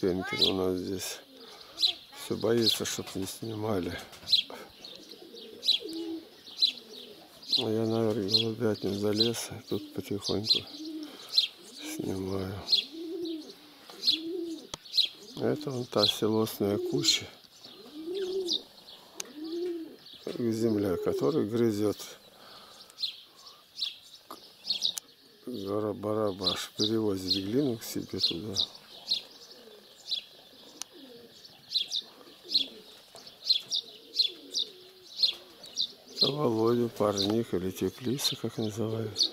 кемпинг у нас здесь. Все боится, чтобы не снимали. А я наверх голубятню залез, и тут потихоньку снимаю. Это вон та селосная куча. Земля, которая грызет гора Барабаш, перевозит глину к себе туда. Это Володя, парник или теплица, как называют.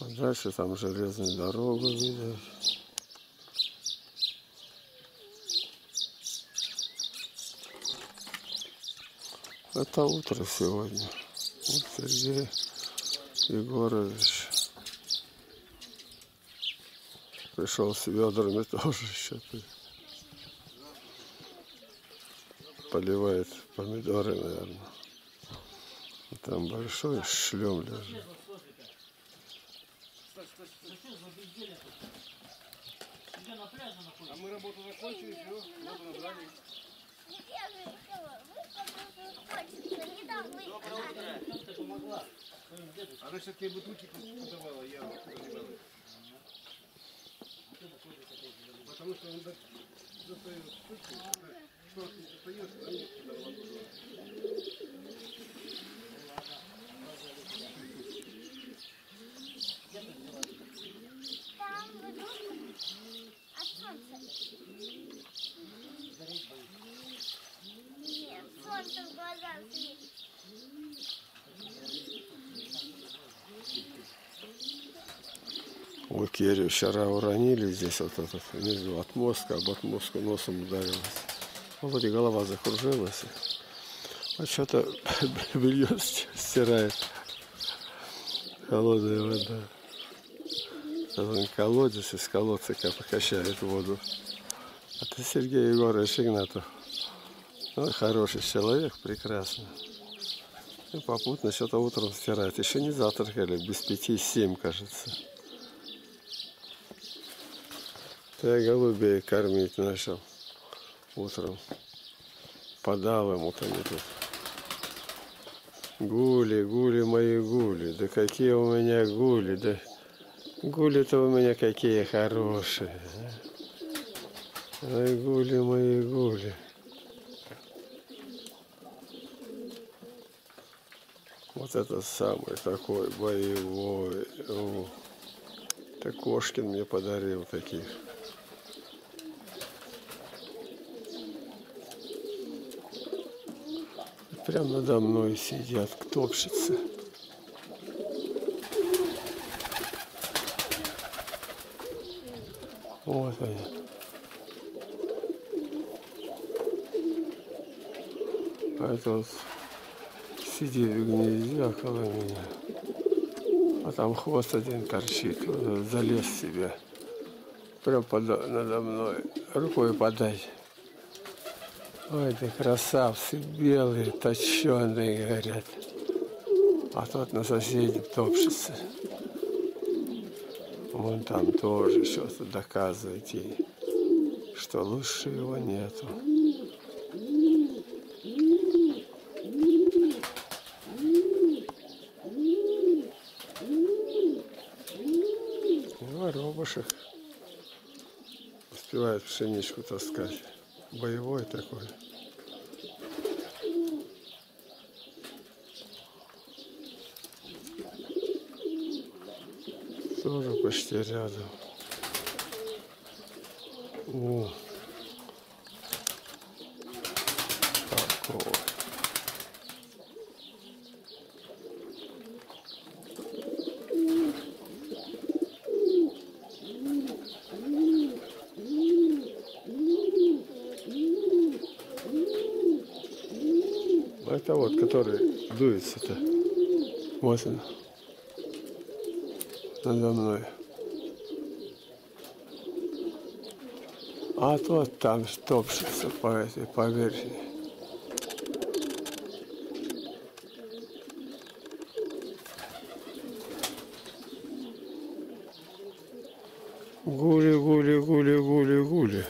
А дальше там железная дорога, видать. Это утро сегодня. Вот Сергей Егорович пришел с ведрами тоже что-то. Поливает помидоры, наверное. Там большой шлем лежит. А мы работу закончили, все, воду набрали. Она сейчас тебе бутылки подавала, я подавала. Потому что он достает штуки, Керри вчера уронили здесь вот этот внизу от мозга, об отмостку носом ударилась. Володя голова закружилась. А что-то белье стирает. Холодная вода. Он колодец из колодца как покачает воду. Это Сергей Егорович Игнатов. Ну, хороший человек, прекрасно. И попутно что-то утром стирает. Еще не завтракали, без пяти семь, кажется. Я голубей кормить начал утром. Подал ему тут. Гули, гули мои гули. Да какие у меня гули. Да гули-то у меня какие хорошие. Ай, гули мои гули. Вот это самый такой боевой. О, Это Кошкин мне подарил таких. Прям надо мной сидят ктопщицы. Вот они. А это вот сидит в гнезде около меня. А там хвост один торчит. Вот залез себе. Прям подо- надо мной. Рукой подать. Ой, ты красавцы, белые, точеные, говорят. А тот на соседнем топчется. Вон там тоже что-то доказывает ей, что лучше его нету. Ну, а робушек успевает пшеничку таскать. Боевой такой. Тоже почти рядом. О. Какой. Это вот, который дуется-то. Вот он. Надо мной. А тот там топчется по этой поверхне. Гули, гули, гули, гули, гули.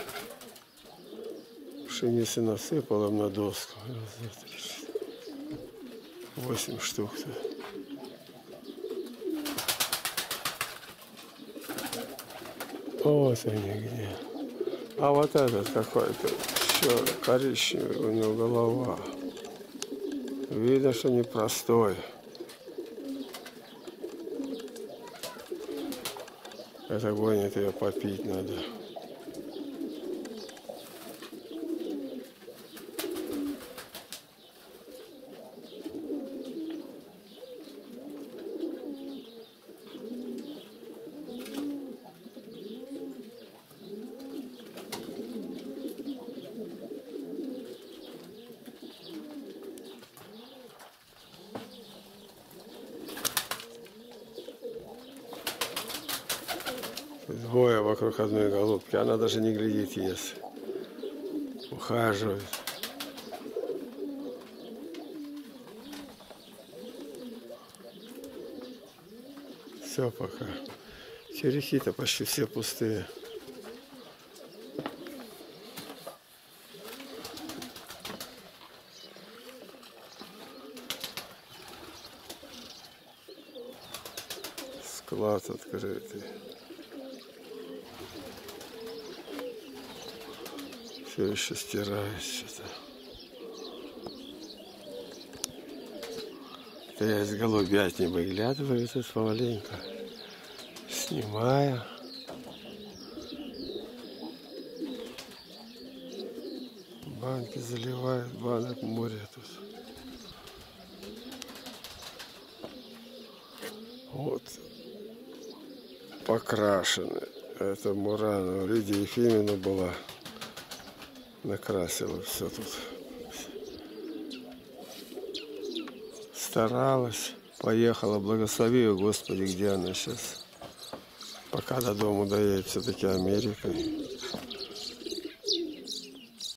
Пшеницы насыпал им на доску. 8 штук. -то. Вот они где. А вот этот какой-то еще коричневый, у него голова. Видно, что непростой. Это гонит ее попить надо. Вокруг одной голубки. Она даже не глядит, ест. Ухаживает. Все пока. Черехи-то почти все пустые. Склад открытый. Все еще стираюсь. Да я из голубятни выглядываю тут помаленьку. Снимаю. Банки заливают, банок море тут. Вот покрашены. Это Мурана. Лидия Ефимовна была накрасила все тут. Старалась, поехала, благослови ее, Господи, где она сейчас. Пока до дому доедет, все-таки Америка.